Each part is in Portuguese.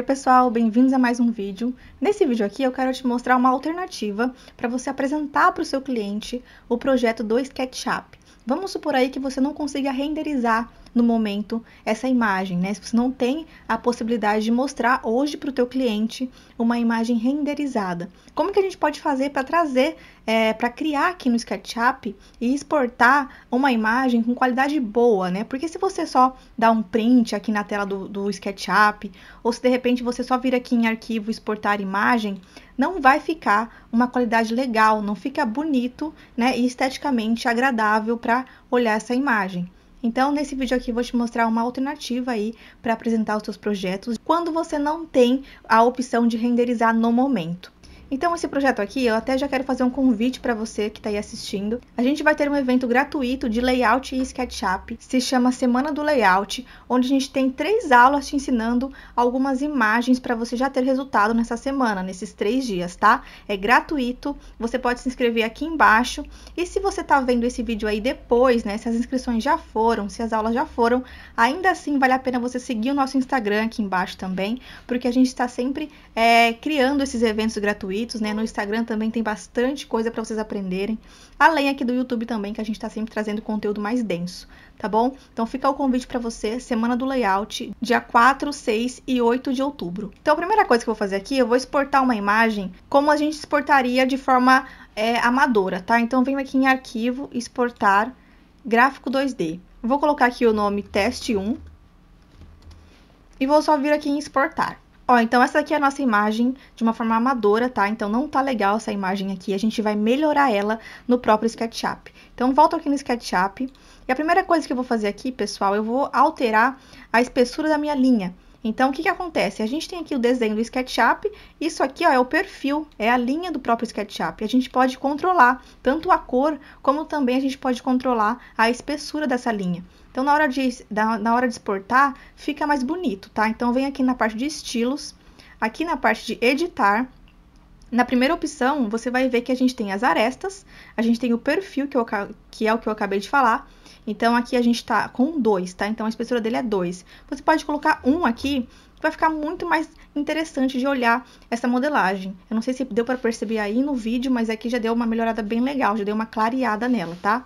Oi pessoal, bem-vindos a mais um vídeo. Nesse vídeo aqui eu quero te mostrar uma alternativa para você apresentar para o seu cliente o projeto do SketchUp. Vamos supor aí que você não consiga renderizar no momento essa imagem, né? Se você não tem a possibilidade de mostrar hoje para o teu cliente uma imagem renderizada, como que a gente pode fazer para trazer, é, para criar aqui no SketchUp e exportar uma imagem com qualidade boa, né? Porque se você só dá um print aqui na tela do, do SketchUp, ou se de repente você só vir aqui em arquivo exportar imagem, não vai ficar uma qualidade legal, não fica bonito, né, e esteticamente agradável para olhar essa imagem. Então, nesse vídeo aqui, vou te mostrar uma alternativa aí para apresentar os seus projetos quando você não tem a opção de renderizar no momento. Então, esse projeto aqui, eu até já quero fazer um convite para você que está aí assistindo. A gente vai ter um evento gratuito de layout e SketchUp, se chama Semana do Layout, onde a gente tem três aulas te ensinando algumas imagens para você já ter resultado nessa semana, nesses três dias, tá? É gratuito, você pode se inscrever aqui embaixo. E se você está vendo esse vídeo aí depois, né, se as inscrições já foram, se as aulas já foram, ainda assim vale a pena você seguir o nosso Instagram aqui embaixo também, porque a gente está sempre é, criando esses eventos gratuitos né? No Instagram também tem bastante coisa para vocês aprenderem. Além aqui do YouTube também, que a gente está sempre trazendo conteúdo mais denso, tá bom? Então fica o convite para você, Semana do Layout, dia 4, 6 e 8 de outubro. Então a primeira coisa que eu vou fazer aqui, eu vou exportar uma imagem como a gente exportaria de forma é, amadora, tá? Então venho aqui em Arquivo, Exportar, Gráfico 2D. Vou colocar aqui o nome Teste 1 e vou só vir aqui em Exportar. Ó, então essa aqui é a nossa imagem de uma forma amadora, tá? Então não tá legal essa imagem aqui, a gente vai melhorar ela no próprio SketchUp. Então volto aqui no SketchUp, e a primeira coisa que eu vou fazer aqui, pessoal, eu vou alterar a espessura da minha linha. Então, o que, que acontece? A gente tem aqui o desenho do SketchUp, isso aqui ó, é o perfil, é a linha do próprio SketchUp. A gente pode controlar tanto a cor, como também a gente pode controlar a espessura dessa linha. Então, na hora de, na hora de exportar, fica mais bonito, tá? Então, vem aqui na parte de estilos, aqui na parte de editar. Na primeira opção, você vai ver que a gente tem as arestas, a gente tem o perfil, que, eu, que é o que eu acabei de falar. Então, aqui a gente tá com 2, tá? Então, a espessura dele é 2. Você pode colocar um aqui, que vai ficar muito mais interessante de olhar essa modelagem. Eu não sei se deu para perceber aí no vídeo, mas aqui já deu uma melhorada bem legal, já deu uma clareada nela, tá?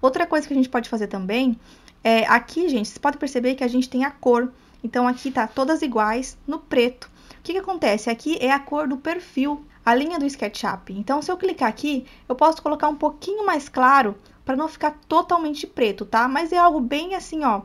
Outra coisa que a gente pode fazer também é, aqui, gente, vocês podem perceber que a gente tem a cor. Então, aqui tá todas iguais no preto. O que, que acontece? Aqui é a cor do perfil, a linha do SketchUp. Então, se eu clicar aqui, eu posso colocar um pouquinho mais claro para não ficar totalmente preto, tá? Mas é algo bem assim, ó,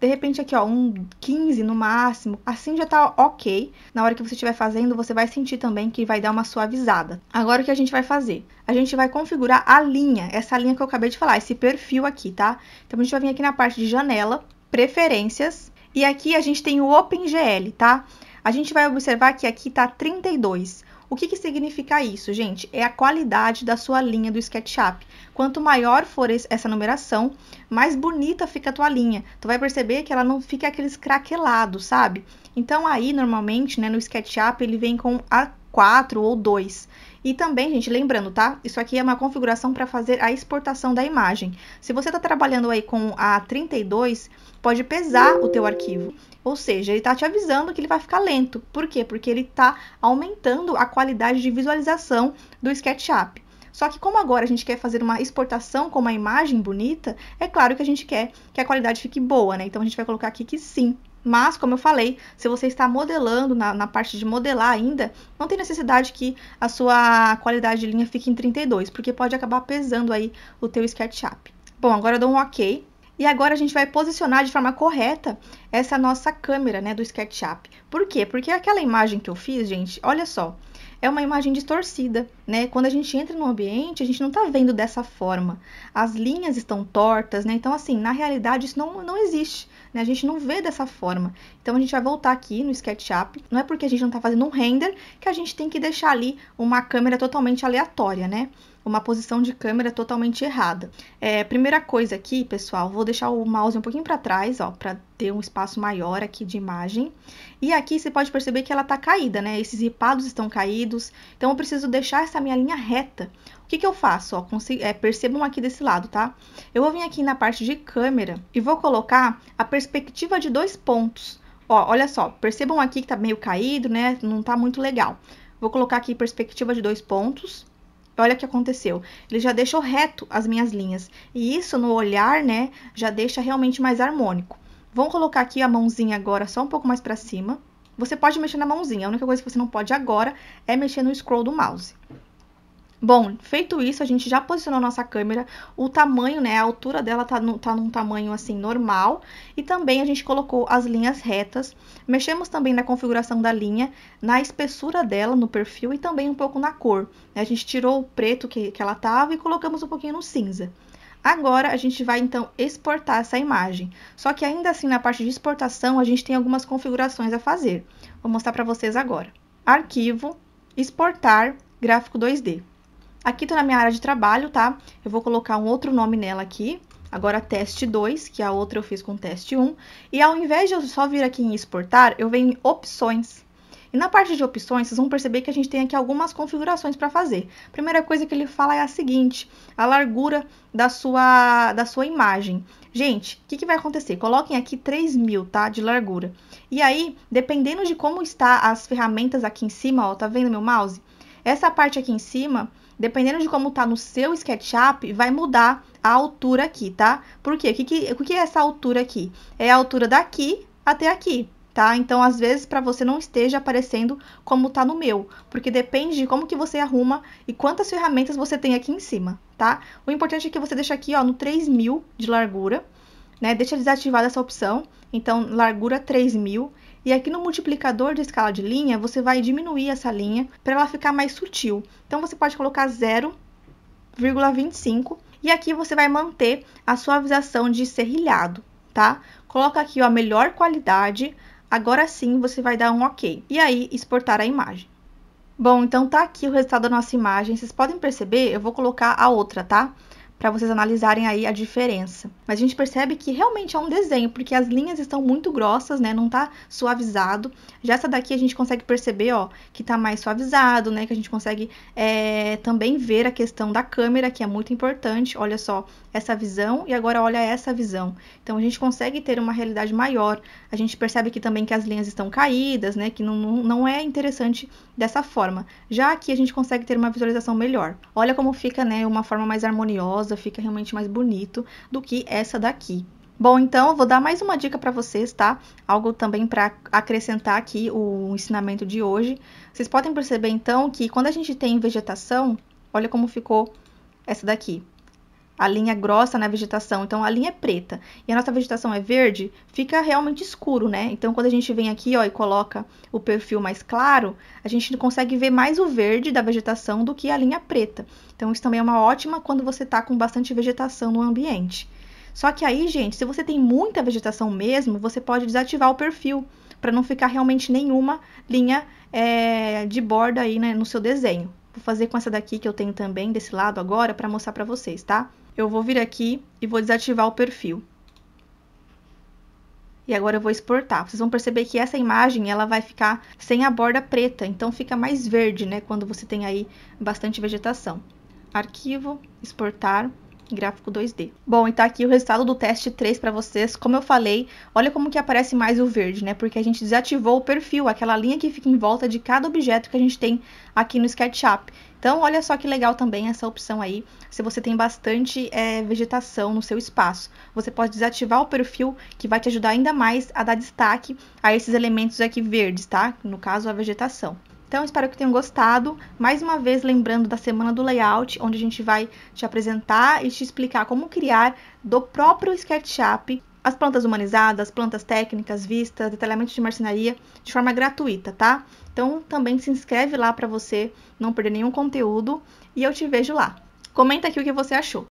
de repente aqui, ó, um 15 no máximo, assim já tá ok. Na hora que você estiver fazendo, você vai sentir também que vai dar uma suavizada. Agora o que a gente vai fazer? A gente vai configurar a linha, essa linha que eu acabei de falar, esse perfil aqui, tá? Então a gente vai vir aqui na parte de janela, preferências, e aqui a gente tem o OpenGL, tá? A gente vai observar que aqui tá 32. O que, que significa isso, gente? É a qualidade da sua linha do SketchUp. Quanto maior for essa numeração, mais bonita fica a tua linha. Tu vai perceber que ela não fica aqueles craquelados, sabe? Então aí, normalmente, né, no SketchUp, ele vem com A4 ou 2. E também, gente, lembrando, tá? Isso aqui é uma configuração para fazer a exportação da imagem. Se você está trabalhando aí com a 32, pode pesar o teu arquivo. Ou seja, ele está te avisando que ele vai ficar lento. Por quê? Porque ele está aumentando a qualidade de visualização do SketchUp. Só que como agora a gente quer fazer uma exportação com uma imagem bonita, é claro que a gente quer que a qualidade fique boa, né? Então a gente vai colocar aqui que sim. Mas, como eu falei, se você está modelando na, na, parte de modelar ainda, não tem necessidade que a sua qualidade de linha fique em 32, porque pode acabar pesando aí o teu SketchUp. Bom, agora eu dou um OK. E agora a gente vai posicionar de forma correta essa nossa câmera, né, do SketchUp. Por quê? Porque aquela imagem que eu fiz, gente, olha só, é uma imagem distorcida, né? Quando a gente entra no ambiente, a gente não está vendo dessa forma. As linhas estão tortas, né? Então, assim, na realidade, isso não, não existe, né? A gente não vê dessa forma. Então, a gente vai voltar aqui no SketchUp. Não é porque a gente não está fazendo um render que a gente tem que deixar ali uma câmera totalmente aleatória, né? Uma posição de câmera totalmente errada. É, primeira coisa aqui, pessoal, vou deixar o mouse um pouquinho para trás, ó, para ter um espaço maior aqui de imagem. E aqui você pode perceber que ela tá caída, né? Esses ripados estão caídos, então eu preciso deixar essa minha linha reta. O que que eu faço? Ó, consigo, é, percebam aqui desse lado, tá? Eu vou vir aqui na parte de câmera e vou colocar a perspectiva de dois pontos. Ó, olha só, percebam aqui que tá meio caído, né? Não tá muito legal. Vou colocar aqui perspectiva de dois pontos. Olha o que aconteceu. Ele já deixou reto as minhas linhas. E isso no olhar, né, já deixa realmente mais harmônico. Vamos colocar aqui a mãozinha agora só um pouco mais para cima. Você pode mexer na mãozinha. A única coisa que você não pode agora é mexer no scroll do mouse. Bom, feito isso, a gente já posicionou nossa câmera, o tamanho, né, a altura dela tá, no, tá num tamanho assim normal, e também a gente colocou as linhas retas, mexemos também na configuração da linha, na espessura dela, no perfil e também um pouco na cor. A gente tirou o preto que, que ela tava e colocamos um pouquinho no cinza. Agora a gente vai então exportar essa imagem. Só que ainda assim na parte de exportação a gente tem algumas configurações a fazer. Vou mostrar para vocês agora. Arquivo, exportar, gráfico 2D. Aqui tô na minha área de trabalho, tá? Eu vou colocar um outro nome nela aqui. Agora teste 2, que a outra eu fiz com teste 1. E ao invés de eu só vir aqui em exportar, eu venho em opções. E na parte de opções, vocês vão perceber que a gente tem aqui algumas configurações para fazer. A primeira coisa que ele fala é a seguinte, a largura da sua, da sua imagem. Gente, o que, que vai acontecer? Coloquem aqui 3000, tá? De largura. E aí, dependendo de como está as ferramentas aqui em cima, ó, tá vendo meu mouse? Essa parte aqui em cima, dependendo de como tá no seu SketchUp, vai mudar a altura aqui, tá? Por quê? O que, que, o que é essa altura aqui? É a altura daqui até aqui, tá? Então, às vezes, para você não esteja aparecendo como tá no meu, porque depende de como que você arruma e quantas ferramentas você tem aqui em cima, tá? O importante é que você deixa aqui, ó, no 3000 de largura, né? Deixa desativada essa opção, então, largura 3000, e aqui no multiplicador de escala de linha, você vai diminuir essa linha para ela ficar mais sutil. Então, você pode colocar 0,25 e aqui você vai manter a suavização de serrilhado, tá? Coloca aqui ó, a melhor qualidade, agora sim você vai dar um ok. E aí, exportar a imagem. Bom, então tá aqui o resultado da nossa imagem. Vocês podem perceber, eu vou colocar a outra, tá? Para vocês analisarem aí a diferença. Mas a gente percebe que realmente é um desenho, porque as linhas estão muito grossas, né? Não tá suavizado. Já essa daqui a gente consegue perceber, ó, que tá mais suavizado, né? Que a gente consegue é, também ver a questão da câmera, que é muito importante. Olha só, essa visão e agora olha essa visão. Então a gente consegue ter uma realidade maior. A gente percebe aqui também que as linhas estão caídas, né? Que não, não é interessante dessa forma. Já aqui a gente consegue ter uma visualização melhor. Olha como fica, né? Uma forma mais harmoniosa rosa fica realmente mais bonito do que essa daqui. Bom, então eu vou dar mais uma dica para vocês, tá? Algo também para acrescentar aqui o ensinamento de hoje. Vocês podem perceber então que quando a gente tem vegetação, olha como ficou essa daqui a linha grossa na vegetação, então a linha é preta e a nossa vegetação é verde, fica realmente escuro, né? Então quando a gente vem aqui, ó, e coloca o perfil mais claro, a gente consegue ver mais o verde da vegetação do que a linha preta. Então isso também é uma ótima quando você tá com bastante vegetação no ambiente. Só que aí, gente, se você tem muita vegetação mesmo, você pode desativar o perfil para não ficar realmente nenhuma linha é, de borda aí né, no seu desenho. Vou fazer com essa daqui que eu tenho também desse lado agora para mostrar para vocês, tá? Eu vou vir aqui e vou desativar o perfil. E agora eu vou exportar. Vocês vão perceber que essa imagem ela vai ficar sem a borda preta, então fica mais verde, né, quando você tem aí bastante vegetação. Arquivo, exportar gráfico 2D. Bom, e tá aqui o resultado do teste 3 para vocês. Como eu falei, olha como que aparece mais o verde, né? Porque a gente desativou o perfil, aquela linha que fica em volta de cada objeto que a gente tem aqui no SketchUp. Então, olha só que legal também essa opção aí, se você tem bastante é, vegetação no seu espaço. Você pode desativar o perfil, que vai te ajudar ainda mais a dar destaque a esses elementos aqui verdes, tá? No caso, a vegetação. Então, espero que tenham gostado. Mais uma vez, lembrando da semana do layout, onde a gente vai te apresentar e te explicar como criar do próprio SketchUp as plantas humanizadas, plantas técnicas, vistas, detalhamento de marcenaria de forma gratuita, tá? Então, também se inscreve lá para você não perder nenhum conteúdo e eu te vejo lá. Comenta aqui o que você achou.